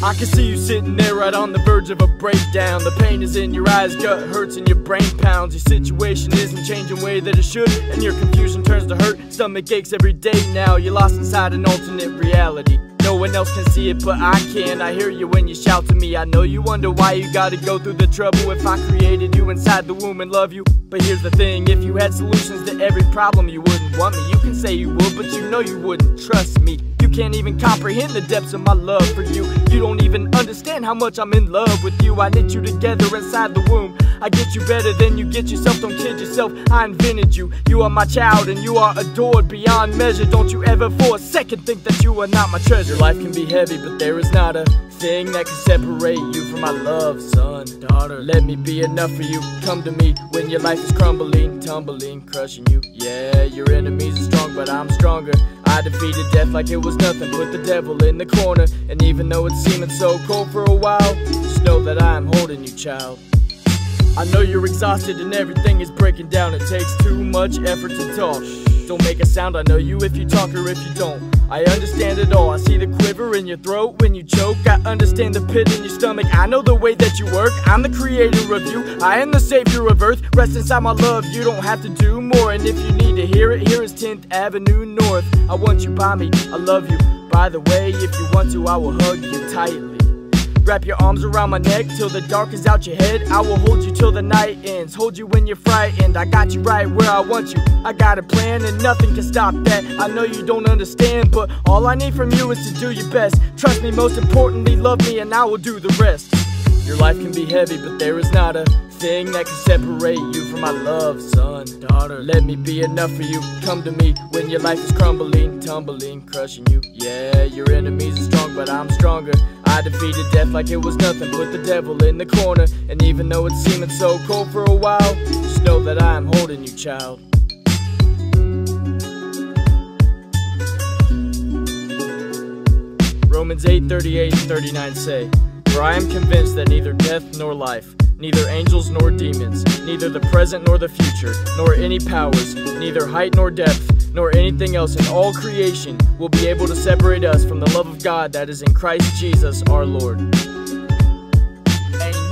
I can see you sitting there right on the verge of a breakdown. The pain is in your eyes, gut hurts, and your brain pounds. Your situation isn't changing way that it should, and your confusion turns to hurt. Stomach aches every day now. You're lost inside an alternate reality. No one else can see it, but I can. I hear you when you shout to me. I know you wonder why you gotta go through the trouble. If I created you inside the womb and love you. But here's the thing if you had solutions to every problem, you wouldn't want me. You can say you would, but you know you wouldn't trust me. You can't even comprehend the depths of my love for you. You don't even understand how much I'm in love with you. I knit you together inside the womb. I get you better than you get yourself. Don't kid yourself, I invented you. You are my child and you are adored beyond measure. Don't you ever for a second think that you are not my treasure. Life can be heavy, but there is not a thing that can separate you from my love, son, daughter. Let me be enough for you. Come to me when your life is crumbling, tumbling, crushing you. Yeah, your enemies are strong, but I'm stronger. I defeated death like it was nothing. Put the devil in the corner, and even though it's seeming so cold for a while, just know that I am holding you, child. I know you're exhausted and everything is breaking down. It takes too much effort to talk. Don't make a sound, I know you if you talk or if you don't. I understand it all. I see the quiver in your throat when you choke. I understand the pit in your stomach. I know the way that you work. I'm the creator of you. I am the savior of earth. Rest inside my love. You don't have to do more. And if you need to hear it, here is 10th Avenue North. I want you by me. I love you. By the way, if you want to, I will hug you tightly. Wrap your arms around my neck till the dark is out your head. I will hold you till the night ends. Hold you when you're frightened. I got you right where I want you. I got a plan and nothing can stop that. I know you don't understand, but all I need from you is to do your best. Trust me, most importantly, love me and I will do the rest. Your life can be heavy, but there is not a thing that can separate you from my love, son, daughter. Let me be enough for you. Come to me when your life is crumbling, tumbling, crushing you. Yeah, your enemies are strong, but I'm stronger. I defeated death like it was nothing. Put the devil in the corner, and even though it's seeming so cold for a while, just know that I am holding you, child. Romans 8 38 and 39 say, For I am convinced that neither death nor life, neither angels nor demons, neither the present nor the future, nor any powers, neither height nor depth, nor anything else in all creation will be able to separate us from the love of God that is in Christ Jesus our Lord. Amen.